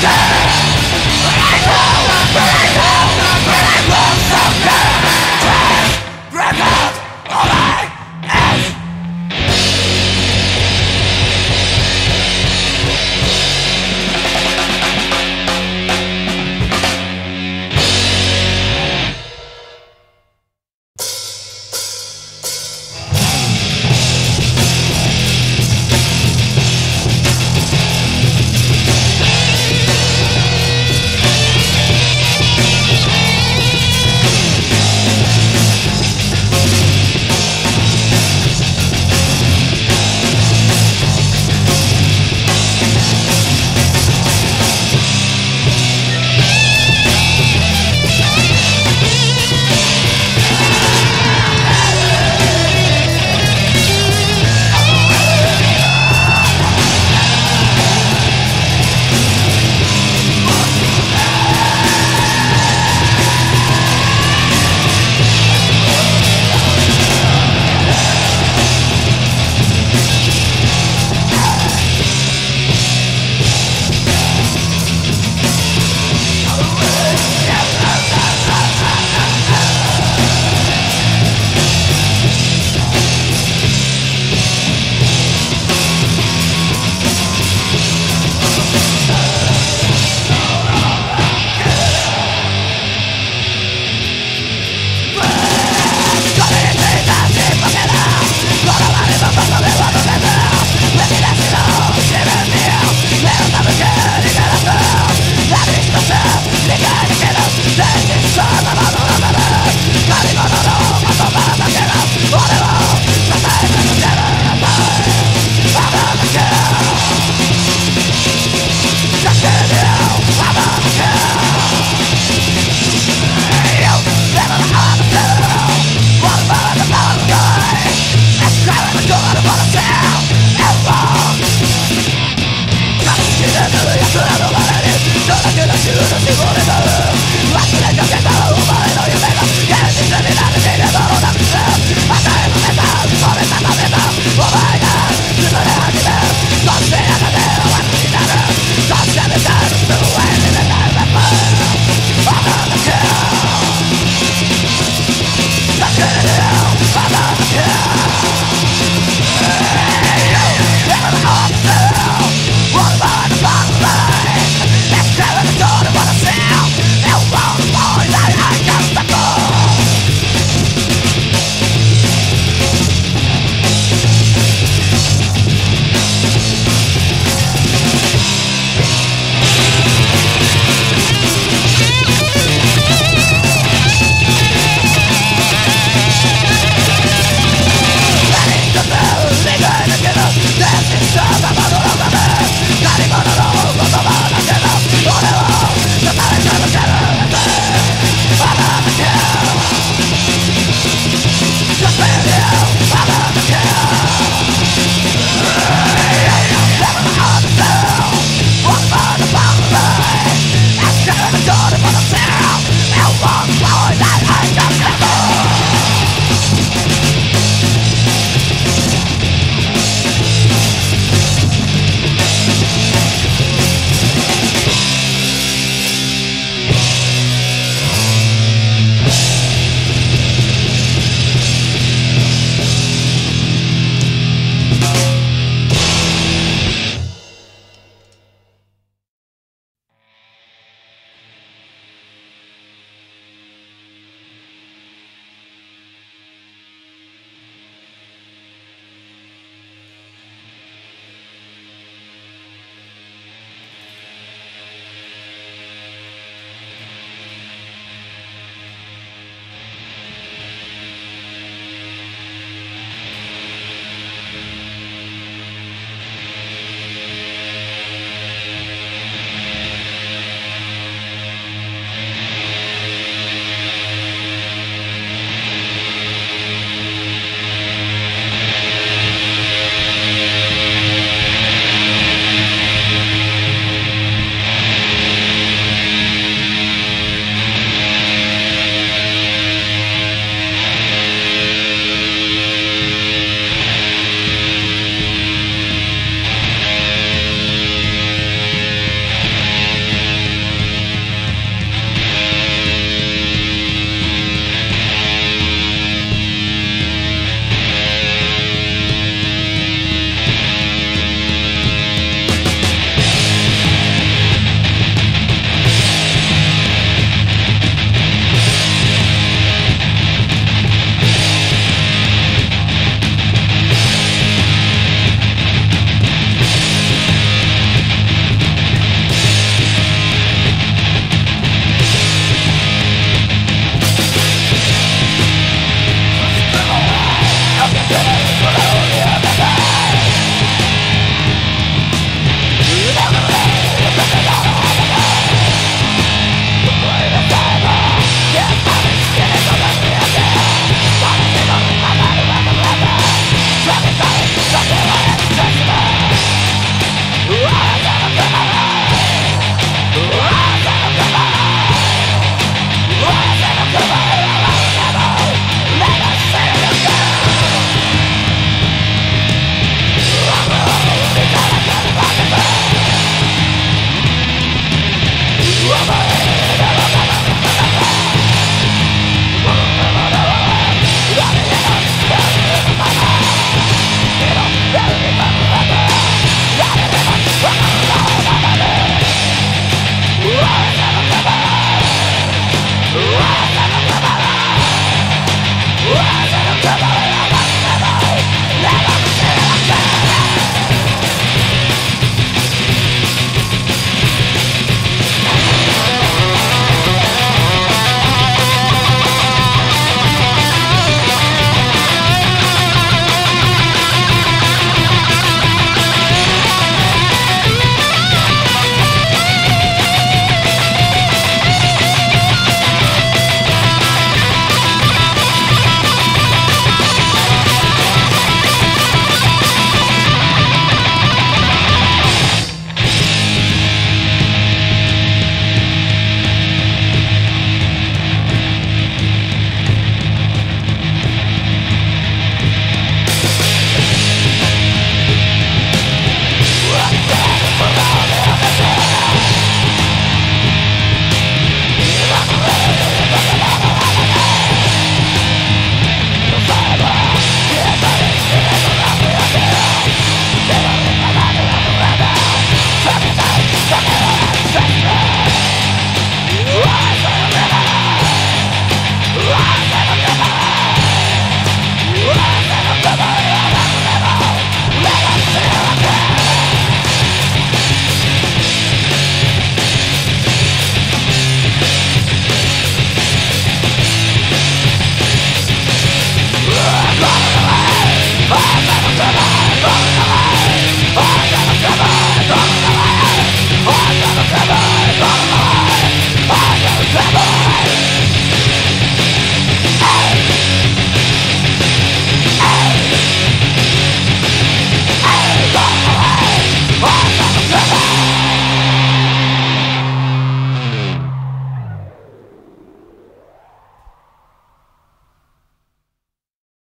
Yeah! Yeah. Yeah.